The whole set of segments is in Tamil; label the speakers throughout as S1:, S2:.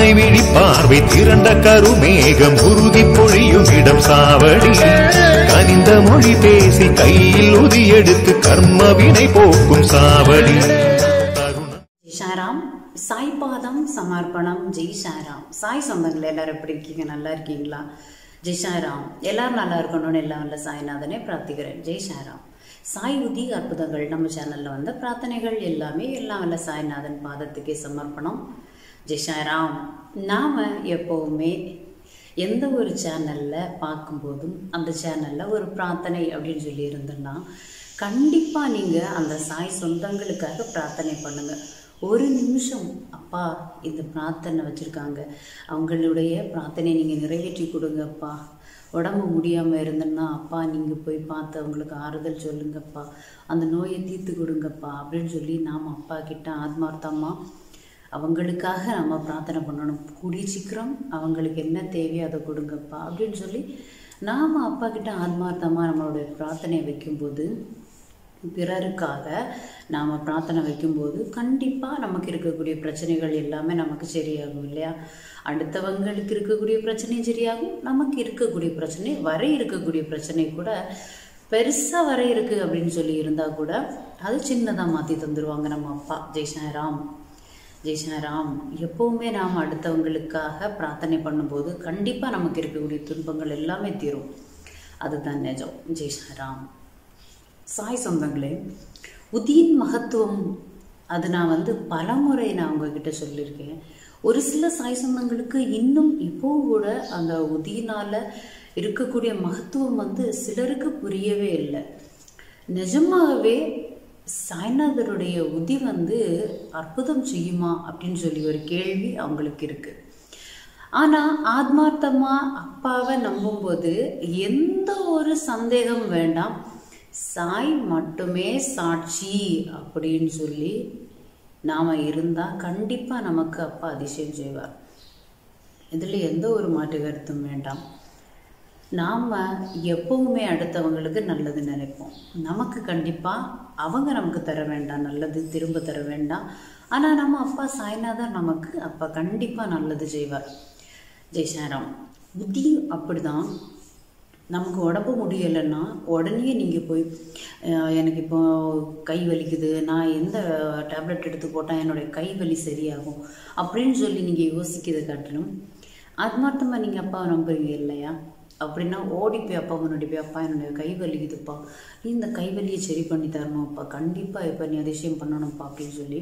S1: கருணை விழி பார்வை திரண்ட கருமேகம் குருதி பொழியும் இடம் சாவடி கனிந்த மொழி பேசி கையில் உதி எடுத்து கர்ம வினை போக்கும் சாவடி ஷாராம் சாய்பாதம் சமர்ப்பணம் ஜெய் ஷாராம் சாய் சொந்தங்கள் எல்லாரும் எப்படி இருக்கீங்க நல்லா இருக்கீங்களா ஜெய் ஷாராம் எல்லாரும் நல்லா இருக்கணும்னு எல்லாம் இல்லை சாய்நாதனே பிரார்த்திக்கிறேன் ஜெய் ஷாராம் சாய் உதி அற்புதங்கள் நம்ம சேனலில் வந்த பிரார்த்தனைகள் எல்லாமே எல்லாம் இல்லை சாய்நாதன் பாதத்துக்கே சமர்ப்பணம் ஜிஷாராம் நாம் எப்போவுமே எந்த ஒரு சேனலில் பார்க்கும்போதும் அந்த சேனலில் ஒரு பிரார்த்தனை அப்படின்னு சொல்லி இருந்தோன்னா கண்டிப்பாக நீங்கள் அந்த சாய் சொந்தங்களுக்காக பிரார்த்தனை பண்ணுங்கள் ஒரு நிமிஷம் அப்பா இந்த பிரார்த்தனை வச்சுருக்காங்க அவங்களுடைய பிரார்த்தனை நீங்கள் நிறைவேற்றி கொடுங்கப்பா உடம்பு முடியாமல் இருந்தேன்னா அப்பா நீங்கள் போய் பார்த்து அவங்களுக்கு ஆறுதல் சொல்லுங்கப்பா அந்த நோயை தீர்த்து கொடுங்கப்பா அப்படின்னு சொல்லி நாம் அப்பா கிட்ட ஆத்மார்த்தமாக அவங்களுக்காக நம்ம பிரார்த்தனை பண்ணணும் கூடிய சீக்கிரம் அவங்களுக்கு என்ன தேவையோ அதை கொடுங்கப்பா அப்படின்னு சொல்லி நாம் அப்பா கிட்ட ஆத்மார்த்தமாக நம்மளுடைய பிரார்த்தனையை வைக்கும்போது பிறருக்காக நாம் பிரார்த்தனை வைக்கும்போது கண்டிப்பாக நமக்கு இருக்கக்கூடிய பிரச்சனைகள் எல்லாமே நமக்கு சரியாகும் இல்லையா அடுத்தவங்களுக்கு இருக்கக்கூடிய பிரச்சனையும் சரியாகும் நமக்கு இருக்கக்கூடிய பிரச்சனை வர இருக்கக்கூடிய பிரச்சனை கூட பெருசாக வர இருக்குது அப்படின்னு சொல்லி இருந்தால் கூட அது சின்னதாக மாற்றி தந்துடுவாங்க நம்ம அப்பா ராம் ஜெய்சாராம் எப்போவுமே நாம் அடுத்தவங்களுக்காக பிரார்த்தனை பண்ணும்போது கண்டிப்பாக நமக்கு இருக்கக்கூடிய துன்பங்கள் எல்லாமே தீரும் அதுதான் நிஜம் ஜெய்சாராம் சாய் சொந்தங்களே உதியின் மகத்துவம் அது நான் வந்து பல முறை நான் உங்ககிட்ட சொல்லியிருக்கேன் ஒரு சில சாய் சொந்தங்களுக்கு இன்னும் இப்போ கூட அந்த உதியினால் இருக்கக்கூடிய மகத்துவம் வந்து சிலருக்கு புரியவே இல்லை நிஜமாகவே சாய்நாதருடைய உதி வந்து அற்புதம் செய்யுமா அப்படின்னு சொல்லி ஒரு கேள்வி அவங்களுக்கு இருக்குது ஆனால் ஆத்மார்த்தமாக அப்பாவை நம்பும்போது எந்த ஒரு சந்தேகம் வேண்டாம் சாய் மட்டுமே சாட்சி அப்படின்னு சொல்லி நாம் இருந்தால் கண்டிப்பாக நமக்கு அப்பா அதிசயம் செய்வார் இதில் எந்த ஒரு மாற்று கருத்தும் வேண்டாம் நாம் எப்பவுமே அடுத்தவங்களுக்கு நல்லது நினைப்போம் நமக்கு கண்டிப்பாக அவங்க நமக்கு தர வேண்டாம் நல்லது திரும்ப தர வேண்டாம் ஆனால் நம்ம அப்பா சாய்னா தான் நமக்கு அப்பா கண்டிப்பாக நல்லது செய்வார் ஜெய்சாராம் புத்தி அப்படி தான் நமக்கு உடம்பு முடியலைன்னா உடனே நீங்கள் போய் எனக்கு இப்போ கை வலிக்குது நான் எந்த டேப்லெட் எடுத்து போட்டால் என்னுடைய கை வலி சரியாகும் அப்படின்னு சொல்லி நீங்கள் யோசிக்கிறது காட்டணும் அது ஆத்மார்த்தமாக நீங்கள் அப்பாவை நம்புறீங்க இல்லையா அப்படின்னா ஓடி போய் அப்பா முன்னாடி போய் அப்பா என்னுடைய கை இதுப்பா நீ இந்த கை வலியை சரி பண்ணி அப்பா கண்டிப்பாக இப்போ நீ அதிசயம் பண்ணணும்ப்பா அப்படின்னு சொல்லி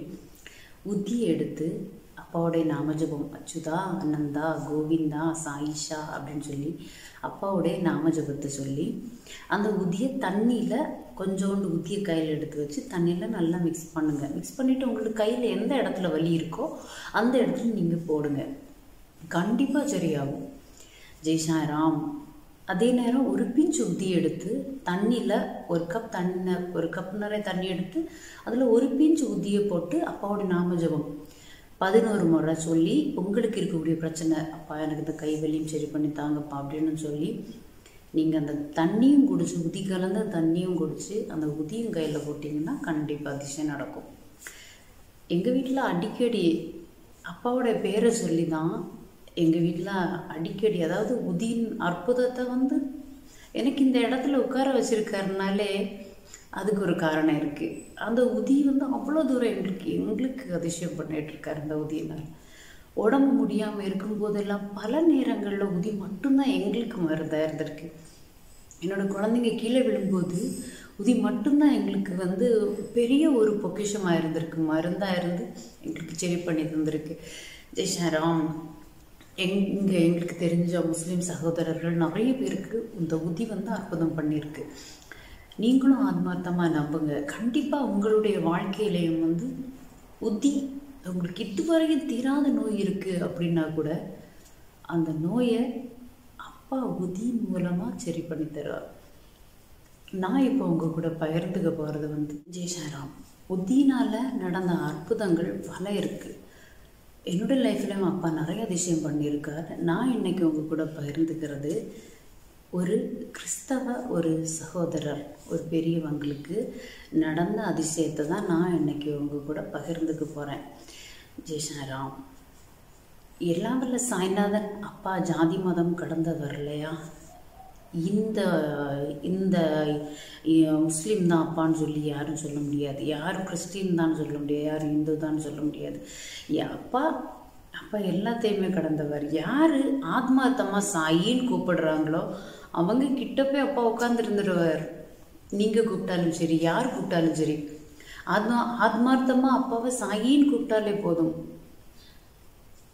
S1: உத்தி எடுத்து அப்பாவுடைய நாமஜபம் அச்சுதா அனந்தா கோவிந்தா சாயிஷா அப்படின்னு சொல்லி அப்பாவுடைய நாமஜபத்தை சொல்லி அந்த உதியை தண்ணியில் கொஞ்சோண்டு உத்தியை கையில் எடுத்து வச்சு தண்ணியில் நல்லா மிக்ஸ் பண்ணுங்கள் மிக்ஸ் பண்ணிவிட்டு உங்களுக்கு கையில் எந்த இடத்துல வலி இருக்கோ அந்த இடத்துல நீங்கள் போடுங்க கண்டிப்பாக சரியாகும் ஜெய் ராம் அதே நேரம் ஒரு பிஞ்சு உத்தி எடுத்து தண்ணியில் ஒரு கப் தண்ணி ஒரு கப் நிறைய தண்ணி எடுத்து அதில் ஒரு பிஞ்ச் உத்தியை போட்டு அப்பாவோடய நாமஜபம் பதினோரு முறை சொல்லி உங்களுக்கு இருக்கக்கூடிய பிரச்சனை அப்பா எனக்கு இந்த கை வெளியும் சரி பண்ணி தாங்கப்பா அப்படின்னு சொல்லி நீங்கள் அந்த தண்ணியும் குடிச்சு உதி கலந்த தண்ணியும் குடிச்சு அந்த உதியும் கையில் போட்டிங்கன்னா கண்டிப்பாக அதிசயம் நடக்கும் எங்கள் வீட்டில் அடிக்கடி அப்பாவோடய பேரை சொல்லி தான் எங்கள் வீட்டில் அடிக்கடி அதாவது உதியின் அற்புதத்தை வந்து எனக்கு இந்த இடத்துல உட்கார வச்சுருக்காருனாலே அதுக்கு ஒரு காரணம் இருக்குது அந்த உதி வந்து அவ்வளோ தூரம் எங்களுக்கு எங்களுக்கு அதிசயம் பண்ணிகிட்ருக்காரு அந்த உதியினால் உடம்பு முடியாமல் இருக்கும்போதெல்லாம் பல நேரங்களில் உதி மட்டும்தான் எங்களுக்கு மருந்தாக இருந்திருக்கு என்னோடய குழந்தைங்க கீழே விழும்போது உதி மட்டும்தான் எங்களுக்கு வந்து பெரிய ஒரு பொக்கிஷமாக இருந்திருக்கு மருந்தாக இருந்து எங்களுக்கு செடி பண்ணி தந்திருக்கு ஜெய் எங் எங்களுக்கு தெரிஞ்ச முஸ்லீம் சகோதரர்கள் நிறைய பேருக்கு இந்த உதி வந்து அற்புதம் பண்ணியிருக்கு நீங்களும் ஆத்மார்த்தமாக நம்புங்க கண்டிப்பாக உங்களுடைய வாழ்க்கையிலையும் வந்து உத்தி உங்களுக்கு இதுவரையும் தீராத நோய் இருக்குது அப்படின்னா கூட அந்த நோயை அப்பா உதி மூலமாக சரி பண்ணி தருவார் நான் இப்போ உங்கள் கூட பகிர்ந்துக்க போகிறது வந்து ஜெய்சாராம் உத்தினால் நடந்த அற்புதங்கள் பல இருக்குது என்னோடய லைஃப்பில் அப்பா நிறைய அதிசயம் பண்ணியிருக்கார் நான் இன்றைக்கி உங்கள் கூட பகிர்ந்துக்கிறது ஒரு கிறிஸ்தவ ஒரு சகோதரர் ஒரு பெரியவங்களுக்கு நடந்த அதிசயத்தை தான் நான் இன்றைக்கி உங்கள் கூட பகிர்ந்துக்க போகிறேன் ஜெய்சாராம் எல்லாம் வரல சாய்நாதன் அப்பா ஜாதி மதம் கடந்தவர் இல்லையா இந்த இந்த முஸ்லீம் தான் அப்பான்னு சொல்லி யாரும் சொல்ல முடியாது யார் கிறிஸ்டின் தான் சொல்ல முடியாது யார் இந்து தான் சொல்ல முடியாது அப்பா அப்பா எல்லாத்தையுமே கடந்தவர் யார் ஆத்மார்த்தமாக சாயின்னு கூப்பிடுறாங்களோ அவங்க கிட்ட போய் அப்பா உட்காந்துருந்துருவார் நீங்கள் கூப்பிட்டாலும் சரி யார் கூப்பிட்டாலும் சரி ஆத்மா ஆத்மார்த்தமாக அப்பாவை சாயின்னு கூப்பிட்டாலே போதும்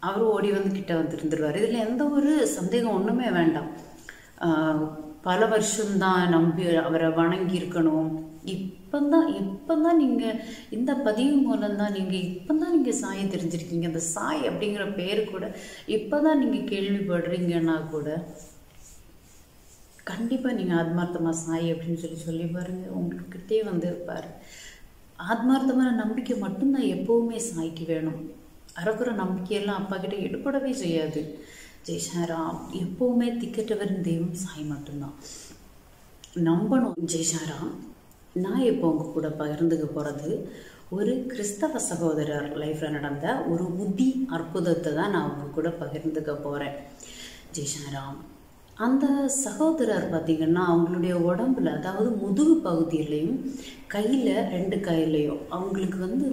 S1: அவர் ஓடி வந்து கிட்ட வந்துருந்துருவார் இதில் எந்த ஒரு சந்தேகம் ஒன்றுமே வேண்டாம் பல வருஷம்தான் நம்பி அவரை வணங்கியிருக்கணும் இப்போ தான் இப்போ தான் நீங்கள் இந்த பதிவு மூலம்தான் நீங்கள் இப்போ தான் நீங்கள் சாயை தெரிஞ்சிருக்கீங்க அந்த சாய் அப்படிங்கிற பேர் கூட இப்போ தான் நீங்கள் கேள்விப்படுறீங்கன்னா கூட கண்டிப்பாக நீங்கள் ஆத்மார்த்தமாக சாய் அப்படின்னு சொல்லி சொல்லி பாருங்கள் உங்களுக்கிட்டே வந்து இருப்பார் ஆத்மார்த்தமான நம்பிக்கை மட்டும்தான் எப்போவுமே சாய்க்கு வேணும் அறக்குற நம்பிக்கையெல்லாம் அப்பா கிட்ட எடுபடவே செய்யாது ஜெய் ஷாராம் எப்போவுமே திக்கற்றவரின் தெய்வம் சாய் மட்டும்தான் நம்பணும் ஜெய் ஷாராம் நான் இப்போ உங்கள் கூட பகிர்ந்துக்க போகிறது ஒரு கிறிஸ்தவ சகோதரர் லைஃப்பில் நடந்த ஒரு புத்தி அற்புதத்தை தான் நான் உங்க கூட பகிர்ந்துக்க போகிறேன் ஜெய் அந்த சகோதரர் பார்த்திங்கன்னா அவங்களுடைய உடம்புல அதாவது முதுகு பகுதியிலையும் கையில் ரெண்டு கையிலையும் அவங்களுக்கு வந்து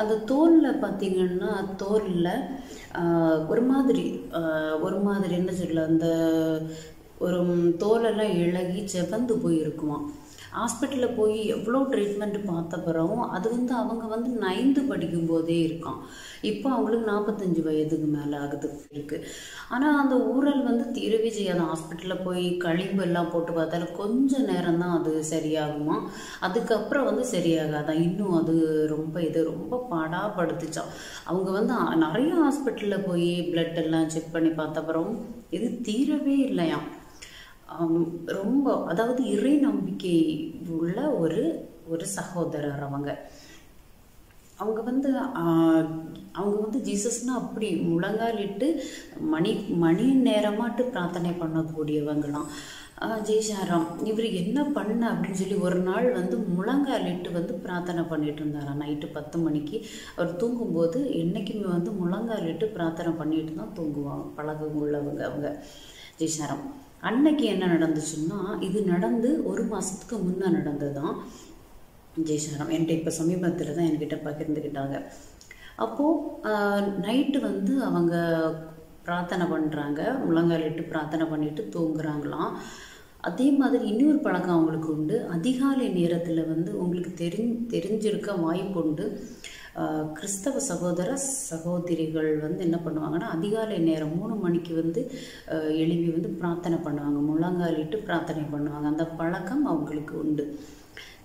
S1: அந்த தோலில் பார்த்திங்கன்னா தோலில் ஒரு மாதிரி ஒரு மாதிரி என்ன சொல்ல அந்த ஒரு தோலெல்லாம் இழகி செவந்து போயிருக்குமாம் ஹாஸ்பிட்டலில் போய் எவ்வளோ ட்ரீட்மெண்ட் பார்த்த பிறகும் அது வந்து அவங்க வந்து நைன்த்து படிக்கும் போதே இருக்கான் இப்போ அவங்களுக்கு நாற்பத்தஞ்சு வயதுக்கு மேலே ஆகுது இருக்குது ஆனால் அந்த ஊரல் வந்து தீரவே செய்யாது ஹாஸ்பிட்டலில் போய் கழிம்பு எல்லாம் போட்டு பார்த்தாலும் கொஞ்ச நேரம் தான் அது சரியாகுமா அதுக்கப்புறம் வந்து சரியாகாதான் இன்னும் அது ரொம்ப இது ரொம்ப பாடாக படுத்துச்சான் அவங்க வந்து நிறைய ஹாஸ்பிட்டலில் போய் ப்ளட் எல்லாம் செக் பண்ணி பார்த்தப்பறம் இது தீரவே இல்லையாம் ரொம்ப அதாவது இறை நம்பிக்கை உள்ள ஒரு ஒரு சகோதரர் அவங்க அவங்க வந்து அவங்க வந்து ஜீசஸ்னா அப்படி முழங்காலிட்டு மணி மணி நேரமாட்டு பிரார்த்தனை பண்ணக்கூடியவங்களாம் ஜெய்சாராம் இவர் என்ன பண்ண அப்படின்னு சொல்லி ஒரு நாள் வந்து முழங்காலிட்டு வந்து பிரார்த்தனை பண்ணிட்டு இருந்தாராம் நைட்டு பத்து மணிக்கு அவர் தூங்கும்போது என்றைக்குமே வந்து முழங்காலிட்டு பிரார்த்தனை பண்ணிட்டு தான் தூங்குவாங்க பழக்கம் உள்ளவங்க அவங்க ஜெய்சாராம் அன்னைக்கு என்ன நடந்துச்சுன்னா இது நடந்து ஒரு மாதத்துக்கு முன்னே நடந்தது தான் ஜெய்சாரம் என்கிட்ட இப்போ சமீபத்தில் தான் என்கிட்ட பகிர்ந்துக்கிட்டாங்க அப்போது நைட்டு வந்து அவங்க பிரார்த்தனை பண்ணுறாங்க இட்டு பிரார்த்தனை பண்ணிட்டு தூங்குறாங்களாம் அதே மாதிரி இன்னொரு பழக்கம் அவங்களுக்கு உண்டு அதிகாலை நேரத்தில் வந்து உங்களுக்கு தெரி தெரிஞ்சிருக்க வாய்ப்பு உண்டு கிறிஸ்தவ சகோதர சகோதரிகள் வந்து என்ன பண்ணுவாங்கன்னா அதிகாலை நேரம் மூணு மணிக்கு வந்து எழுப்பி வந்து பிரார்த்தனை பண்ணுவாங்க முழங்காலிட்டு பிரார்த்தனை பண்ணுவாங்க அந்த பழக்கம் அவங்களுக்கு உண்டு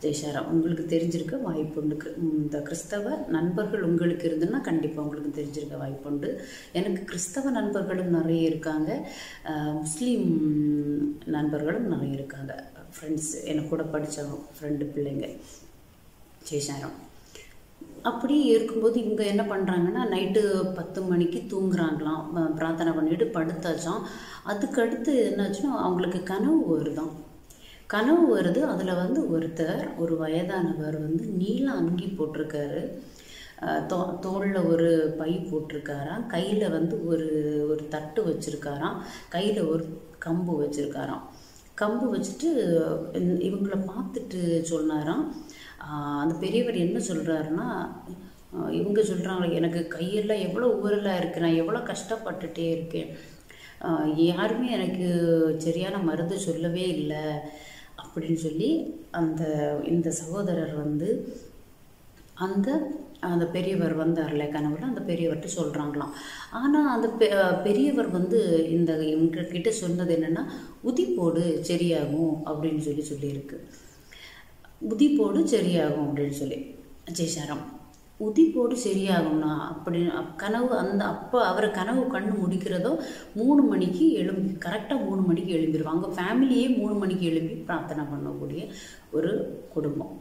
S1: ஜெய்சாரா உங்களுக்கு தெரிஞ்சிருக்க உண்டு இந்த கிறிஸ்தவ நண்பர்கள் உங்களுக்கு இருந்துன்னா கண்டிப்பாக உங்களுக்கு தெரிஞ்சிருக்க வாய்ப்பு உண்டு எனக்கு கிறிஸ்தவ நண்பர்களும் நிறைய இருக்காங்க முஸ்லீம் நண்பர்களும் நிறைய இருக்காங்க ஃப்ரெண்ட்ஸ் எனக்கு கூட படித்தவங்க ஃப்ரெண்டு பிள்ளைங்க ஜெய்சாரம் அப்படியே இருக்கும்போது இவங்க என்ன பண்ணுறாங்கன்னா நைட்டு பத்து மணிக்கு தூங்குறாங்களாம் பிரார்த்தனை பண்ணிட்டு படுத்தாச்சாம் அதுக்கடுத்து என்னாச்சுன்னா அவங்களுக்கு கனவு வருதான் கனவு வருது அதில் வந்து ஒருத்தர் ஒரு வயதானவர் வந்து நீல அங்கி போட்டிருக்காரு தோ தோளில் ஒரு பை போட்டிருக்காராம் கையில் வந்து ஒரு ஒரு தட்டு வச்சுருக்காராம் கையில் ஒரு கம்பு வச்சுருக்காராம் கம்பு வச்சுட்டு இவங்களை பார்த்துட்டு சொன்னாராம் அந்த பெரியவர் என்ன சொல்கிறாருன்னா இவங்க சொல்கிறாங்க எனக்கு கையெல்லாம் எவ்வளோ ஊரலாக இருக்குது நான் எவ்வளோ கஷ்டப்பட்டுட்டே இருக்கேன் யாருமே எனக்கு சரியான மருந்து சொல்லவே இல்லை அப்படின்னு சொல்லி அந்த இந்த சகோதரர் வந்து அந்த அந்த பெரியவர் வந்தார்ல கனவுல அந்த பெரியவர்கிட்ட சொல்கிறாங்களாம் ஆனால் அந்த பெ பெரியவர் வந்து இந்த இவங்கக்கிட்ட சொன்னது என்னென்னா உதி போடு சரியாகும் அப்படின்னு சொல்லி சொல்லியிருக்கு உதிப்போடு சரியாகும் அப்படின்னு சொல்லி ஜெய்சாரம் உதிப்போடு சரியாகும்னா அப்படி கனவு அந்த அப்போ அவர் கனவு கண்ணு முடிக்கிறதோ மூணு மணிக்கு எழும்பி கரெக்டாக மூணு மணிக்கு எழும்பிடுவாங்க ஃபேமிலியே மூணு மணிக்கு எழும்பி பிரார்த்தனை பண்ணக்கூடிய ஒரு குடும்பம்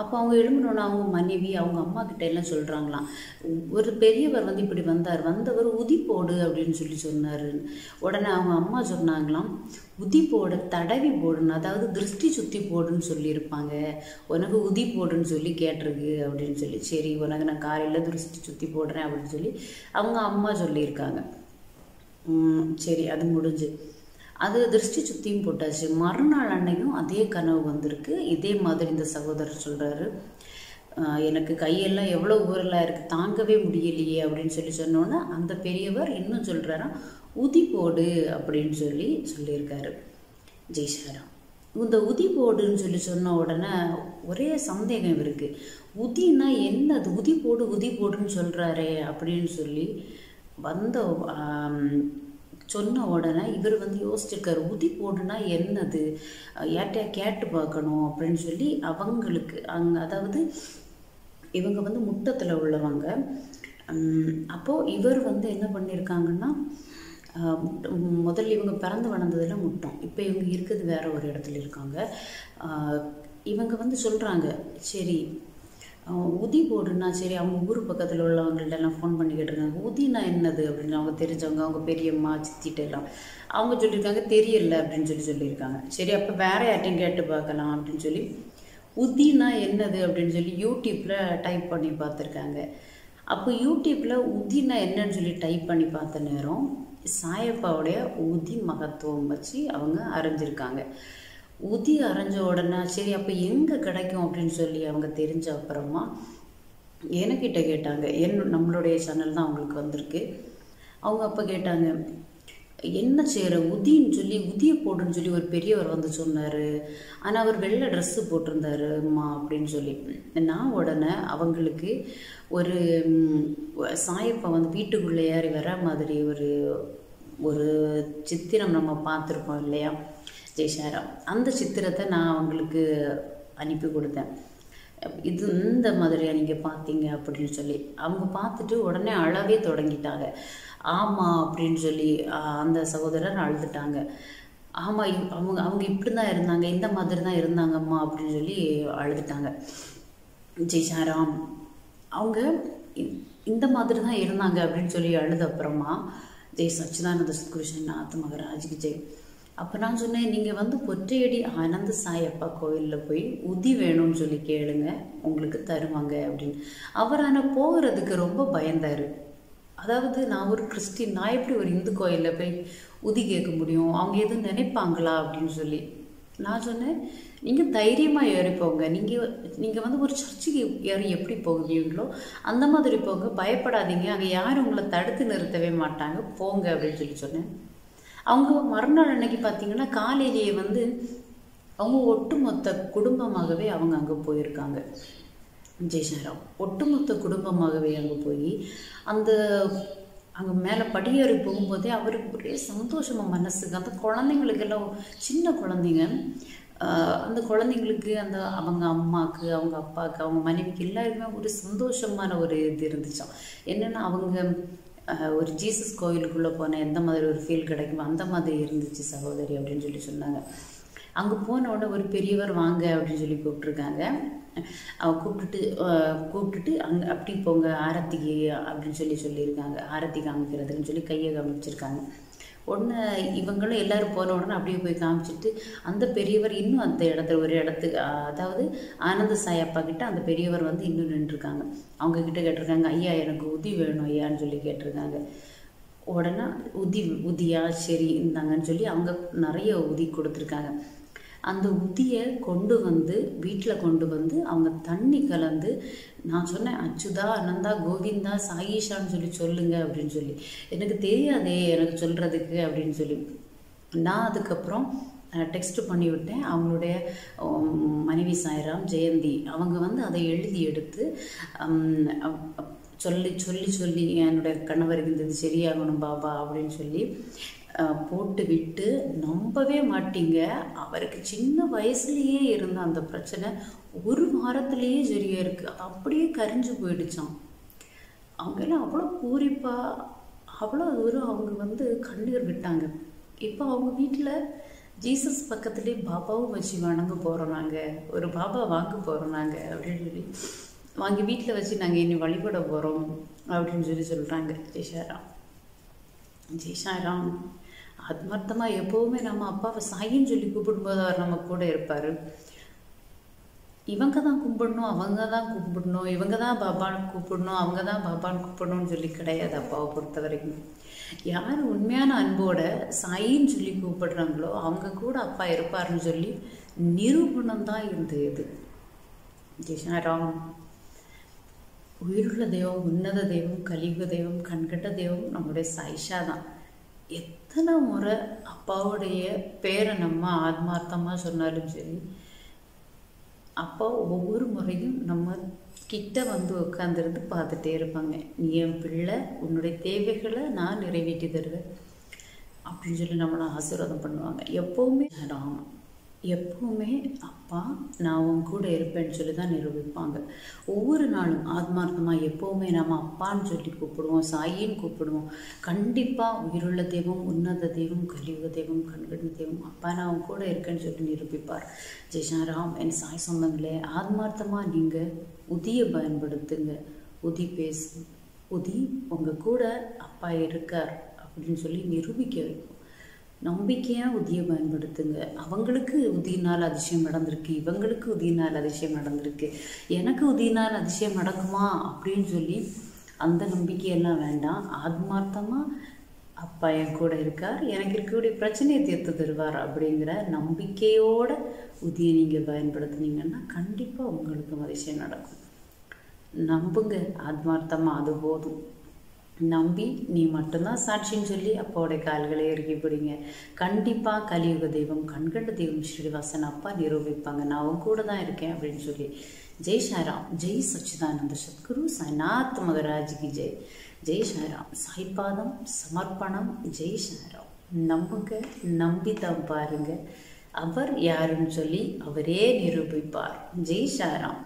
S1: அப்போ அவங்க எழும்பணும்னா அவங்க மனைவி அவங்க அம்மா கிட்ட எல்லாம் சொல்கிறாங்களாம் ஒரு பெரியவர் வந்து இப்படி வந்தார் வந்தவர் உதி போடு அப்படின்னு சொல்லி சொன்னார் உடனே அவங்க அம்மா சொன்னாங்களாம் உதி போட தடவி போடுன்னு அதாவது திருஷ்டி சுற்றி போடுன்னு சொல்லியிருப்பாங்க உனக்கு உதி போடுன்னு சொல்லி கேட்டிருக்கு அப்படின்னு சொல்லி சரி உனக்கு நான் காலையில் திருஷ்டி சுற்றி போடுறேன் அப்படின்னு சொல்லி அவங்க அம்மா சொல்லியிருக்காங்க சரி அது முடிஞ்சு அது திருஷ்டி சுத்தியும் போட்டாச்சு மறுநாள் அன்னையும் அதே கனவு வந்திருக்கு இதே மாதிரி இந்த சகோதரர் சொல்கிறாரு எனக்கு கையெல்லாம் எவ்வளோ ஊரலாக இருக்குது தாங்கவே முடியலையே அப்படின்னு சொல்லி சொன்னோன்னே அந்த பெரியவர் இன்னும் சொல்கிறாரா உதி போடு அப்படின்னு சொல்லி சொல்லியிருக்காரு ஜெய்சாரம் இந்த உதி போடுன்னு சொல்லி சொன்ன உடனே ஒரே சந்தேகம் இருக்குது உதினா என்ன அது உதி போடு உதி போடுன்னு சொல்கிறாரே அப்படின்னு சொல்லி வந்த சொன்ன உடனே இவர் வந்து யோசிச்சிருக்காரு உதி போடுனா என்னது யார்கிட்டயா கேட்டு பார்க்கணும் அப்படின்னு சொல்லி அவங்களுக்கு அங் அதாவது இவங்க வந்து முட்டத்தில் உள்ளவங்க அப்போது இவர் வந்து என்ன பண்ணியிருக்காங்கன்னா முதல்ல இவங்க பிறந்து வளர்ந்ததில் முட்டம் இப்போ இவங்க இருக்கிறது வேற ஒரு இடத்துல இருக்காங்க இவங்க வந்து சொல்கிறாங்க சரி உதி போடுன்னா சரி அவங்க ஊர் பக்கத்தில் எல்லாம் ஃபோன் பண்ணி கேட்டிருக்காங்க உதினா என்னது அப்படின்னு அவங்க தெரிஞ்சவங்க அவங்க பெரியம்மா சித்திட்டு எல்லாம் அவங்க சொல்லியிருக்காங்க தெரியல அப்படின்னு சொல்லி சொல்லியிருக்காங்க சரி அப்போ வேற யார்ட்டையும் கேட்டு பார்க்கலாம் அப்படின்னு சொல்லி உதினா என்னது அப்படின்னு சொல்லி யூடியூப்பில் டைப் பண்ணி பார்த்துருக்காங்க அப்போ யூடியூப்பில் உதினா என்னன்னு சொல்லி டைப் பண்ணி பார்த்த நேரம் சாயப்பாவுடைய உதி மகத்துவம் வச்சு அவங்க அறிஞ்சிருக்காங்க உதி அரைஞ்ச உடனே சரி அப்போ எங்கே கிடைக்கும் அப்படின்னு சொல்லி அவங்க தெரிஞ்ச அப்புறமா என்கிட்ட கேட்டாங்க என் நம்மளுடைய சேனல் தான் அவங்களுக்கு வந்திருக்கு அவங்க அப்போ கேட்டாங்க என்ன செய்கிற உதின்னு சொல்லி உதிய போடுன்னு சொல்லி ஒரு பெரியவர் வந்து சொன்னார் ஆனால் அவர் வெள்ளை ட்ரெஸ்ஸு போட்டிருந்தாரு அம்மா அப்படின்னு சொல்லி நான் உடனே அவங்களுக்கு ஒரு சாயப்பா வந்து வீட்டுக்குள்ளே ஏறி வர மாதிரி ஒரு ஒரு சித்திரம் நம்ம பார்த்துருக்கோம் இல்லையா ஜெய்ஷாராம் அந்த சித்திரத்தை நான் அவங்களுக்கு அனுப்பி கொடுத்தேன் இது இந்த மாதிரியாக நீங்கள் பார்த்தீங்க அப்படின்னு சொல்லி அவங்க பார்த்துட்டு உடனே அழவே தொடங்கிட்டாங்க ஆமாம் அப்படின்னு சொல்லி அந்த சகோதரர் அழுதுட்டாங்க ஆமாம் அவங்க அவங்க இப்படி தான் இருந்தாங்க இந்த மாதிரி தான் இருந்தாங்கம்மா அப்படின்னு சொல்லி அழுதுட்டாங்க ஜெய்சாராம் அவங்க இந்த மாதிரி தான் இருந்தாங்க அப்படின்னு சொல்லி அழுத அப்புறமா ஜெய் சச்சிதானந்த கிருஷ்ணநாத் மகராஜ்க்கு ஜெய் அப்போ நான் சொன்னேன் நீங்கள் வந்து பொற்றையடி ஆனந்த சாயப்பா கோயிலில் போய் உதி வேணும்னு சொல்லி கேளுங்க உங்களுக்கு தருவாங்க அப்படின்னு அவர் ஆனால் போகிறதுக்கு ரொம்ப பயந்தார் அதாவது நான் ஒரு கிறிஸ்டின் நான் எப்படி ஒரு இந்து கோயிலில் போய் உதி கேட்க முடியும் அவங்க எதுவும் நினைப்பாங்களா அப்படின்னு சொல்லி நான் சொன்னேன் நீங்கள் தைரியமாக ஏறி போங்க நீங்கள் நீங்கள் வந்து ஒரு சர்ச்சுக்கு ஏறி எப்படி போகுவீங்களோ அந்த மாதிரி போங்க பயப்படாதீங்க அங்கே யாரும் உங்களை தடுத்து நிறுத்தவே மாட்டாங்க போங்க அப்படின்னு சொல்லி சொன்னேன் அவங்க மறுநாள் அன்னைக்கு பார்த்தீங்கன்னா காலையிலேயே வந்து அவங்க ஒட்டுமொத்த குடும்பமாகவே அவங்க அங்கே போயிருக்காங்க ஜெய்சராவ் ஒட்டுமொத்த குடும்பமாகவே அங்கே போய் அந்த அங்கே மேலே படியேறி போகும்போதே அவருக்கு ஒரே சந்தோஷமாக மனசுக்கு அந்த குழந்தைங்களுக்கெல்லாம் சின்ன குழந்தைங்க அந்த குழந்தைங்களுக்கு அந்த அவங்க அம்மாவுக்கு அவங்க அப்பாவுக்கு அவங்க மனைவிக்கு எல்லாருமே ஒரு சந்தோஷமான ஒரு இது இருந்துச்சான் என்னென்னா அவங்க ஒரு ஜீசஸ் கோயிலுக்குள்ளே போனேன் எந்த மாதிரி ஒரு ஃபீல் கிடைக்குமோ அந்த மாதிரி இருந்துச்சு சகோதரி அப்படின்னு சொல்லி சொன்னாங்க அங்கே போன உடனே ஒரு பெரியவர் வாங்க அப்படின்னு சொல்லி கூப்பிட்ருக்காங்க அவ கூப்பிட்டுட்டு கூப்பிட்டுட்டு அங்கே அப்படி போங்க ஆரத்திக்கு அப்படின்னு சொல்லி சொல்லியிருக்காங்க ஆரத்தி காமிக்கிறதுக்குன்னு சொல்லி கையை காமிச்சிருக்காங்க உடனே இவங்களும் எல்லோரும் போன உடனே அப்படியே போய் காமிச்சிட்டு அந்த பெரியவர் இன்னும் அந்த இடத்துல ஒரு இடத்துக்கு அதாவது ஆனந்த சாய் அப்பா கிட்ட அந்த பெரியவர் வந்து இன்னும் நின்றுருக்காங்க அவங்க கிட்ட கேட்டிருக்காங்க ஐயா எனக்கு உதி வேணும் ஐயான்னு சொல்லி கேட்டிருக்காங்க உடனே உதி உதியா சரி இருந்தாங்கன்னு சொல்லி அவங்க நிறைய உதி கொடுத்துருக்காங்க அந்த உதியை கொண்டு வந்து வீட்டில் கொண்டு வந்து அவங்க தண்ணி கலந்து நான் சொன்னேன் அச்சுதா அனந்தா கோவிந்தா சாயிஷான்னு சொல்லி சொல்லுங்க அப்படின்னு சொல்லி எனக்கு தெரியாதே எனக்கு சொல்கிறதுக்கு அப்படின்னு சொல்லி நான் அதுக்கப்புறம் டெக்ஸ்ட் பண்ணிவிட்டேன் அவங்களுடைய மனைவி சாய்ராம் ஜெயந்தி அவங்க வந்து அதை எழுதி எடுத்து சொல்லி சொல்லி சொல்லி என்னுடைய கணவர் இருந்தது சரியாகணும் பாபா அப்படின்னு சொல்லி போட்டு விட்டு நம்பவே மாட்டீங்க அவருக்கு சின்ன வயசுலேயே இருந்த அந்த பிரச்சனை ஒரு வாரத்திலேயே சரியாக இருக்குது அப்படியே கரிஞ்சு போயிடுச்சான் அவங்கெல்லாம் அவ்வளோ பூரிப்பாக அவ்வளோ தூரம் அவங்க வந்து கண்ணீர் விட்டாங்க இப்போ அவங்க வீட்டில் ஜீசஸ் பக்கத்துலேயே பாபாவும் வச்சு வணங்க போகிறோம் நாங்கள் ஒரு பாபா வாங்க போகிறோம் நாங்கள் அப்படின்னு சொல்லி வாங்கி வீட்டில் வச்சு நாங்கள் இனி வழிபட போகிறோம் அப்படின்னு சொல்லி சொல்கிறாங்க ஜெய்ஷாராம் ஜெய்ஷாராம் ஆத்மார்த்தமாக எப்போவுமே நம்ம அப்பாவை சாயின்னு சொல்லி கூப்பிடும்போது அவர் நம்ம கூட இருப்பார் இவங்க தான் கும்பிடணும் அவங்க தான் கும்பிடணும் இவங்க தான் பாபான்னு கூப்பிடணும் அவங்க தான் பாபான்னு கூப்பிடணும்னு சொல்லி கிடையாது அப்பாவை பொறுத்த வரைக்கும் யார் உண்மையான அன்போட சாயின்னு சொல்லி கூப்பிடுறாங்களோ அவங்க கூட அப்பா இருப்பாருன்னு சொல்லி நிரூபணம் தான் இந்த இது ஜெய்ஷாராம் உயிருள்ள தெய்வம் உன்னத தெய்வம் கலிங்க தெய்வம் கண்கட்ட தெய்வம் நம்முடைய சாயிஷா தான் எத்தனை முறை அப்பாவுடைய பேரை நம்ம ஆத்மார்த்தமாக சொன்னாலும் சரி அப்பா ஒவ்வொரு முறையும் நம்ம கிட்ட வந்து உட்காந்துருந்து பார்த்துட்டே இருப்பாங்க நீ என் பிள்ளை உன்னுடைய தேவைகளை நான் நிறைவேற்றி தருவேன் அப்படின்னு சொல்லி நம்மளை ஆசீர்வாதம் பண்ணுவாங்க எப்போவுமே நான் எப்போவுமே அப்பா நான் உன் கூட இருப்பேன்னு சொல்லி தான் நிரூபிப்பாங்க ஒவ்வொரு நாளும் ஆத்மார்த்தமாக எப்போவுமே நாம் அப்பான்னு சொல்லி கூப்பிடுவோம் சாயின்னு கூப்பிடுவோம் கண்டிப்பாக உயிருள்ள தெய்வம் உன்னத தெய்வம் கலியுக தெய்வம் கண்கண தெய்வம் அப்பா நான் அவன் கூட இருக்கேன்னு சொல்லி நிரூபிப்பார் ஜெய்சாராம் என் சாய் சொந்தங்களே ஆத்மார்த்தமாக நீங்கள் உதியை பயன்படுத்துங்க உதி பேசு உதி உங்கள் கூட அப்பா இருக்கார் அப்படின்னு சொல்லி நிரூபிக்க வைக்கும் நம்பிக்கையாக உதியை பயன்படுத்துங்க அவங்களுக்கு நாள் அதிசயம் நடந்திருக்கு இவங்களுக்கு நாள் அதிசயம் நடந்திருக்கு எனக்கு நாள் அதிசயம் நடக்குமா அப்படின்னு சொல்லி அந்த நம்பிக்கையெல்லாம் வேண்டாம் ஆத்மார்த்தமாக அப்பா என் கூட இருக்கார் எனக்கு இருக்கக்கூடிய பிரச்சனையை தீர்த்து தருவார் அப்படிங்கிற நம்பிக்கையோட உதியை நீங்கள் பயன்படுத்துனீங்கன்னா கண்டிப்பாக உங்களுக்கும் அதிசயம் நடக்கும் நம்புங்க ஆத்மார்த்தமாக அது போதும் நம்பி நீ மட்டும்தான் சாட்சின்னு சொல்லி அப்பாவோடைய கால்களை இறுக்கி பிடிங்க கண்டிப்பாக கலியுக தெய்வம் கண்கண்ட தெய்வம் ஸ்ரீனிவாசன் அப்பா நிரூபிப்பாங்க நான் அவங்க கூட தான் இருக்கேன் அப்படின்னு சொல்லி ஜெய் ஷாராம் ஜெய் சச்சிதானந்த சத்குரு சாய்நாத் மகராஜ்கி ஜெய் ஜெய் ஷாராம் சாய்பாதம் சமர்ப்பணம் ஜெய் ஷாராம் நம்புங்க நம்பி தான் பாருங்க அவர் யாருன்னு சொல்லி அவரே நிரூபிப்பார் ஜெய் ஷாராம்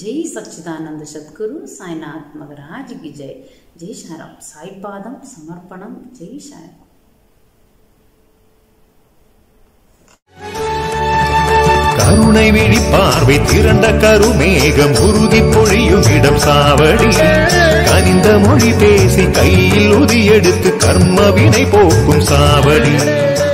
S1: ஜெய் சச்சிதானந்த சத்குரு சாய்நாத் மகராஜ் கி ஜெய் ஜெய் ஷாராம் சாய்பாதம் சமர்ப்பணம் ஜெய் ஷாராம் கருணை விழி பார்வை திரண்ட கருமேகம் உறுதி பொழியும் இடம் சாவடி கனிந்த மொழி பேசி கையில் உதி எடுத்து போக்கும் சாவடி